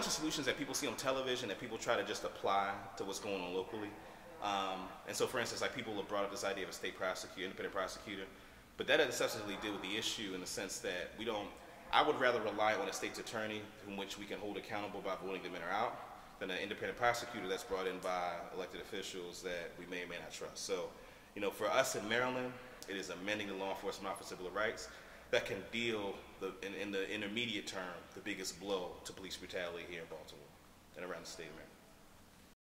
bunch of solutions that people see on television that people try to just apply to what's going on locally. Um, and so, for instance, like people have brought up this idea of a state prosecutor, independent prosecutor, but that doesn't necessarily deal with the issue in the sense that we don't. I would rather rely on a state's attorney, in which we can hold accountable by voting them in or out, than an independent prosecutor that's brought in by elected officials that we may or may not trust. So, you know, for us in Maryland, it is amending the Law Enforcement Officers' Bill of Rights that can deal the, in, in the intermediate term the biggest blow to police brutality here in Baltimore and around the state of Maryland.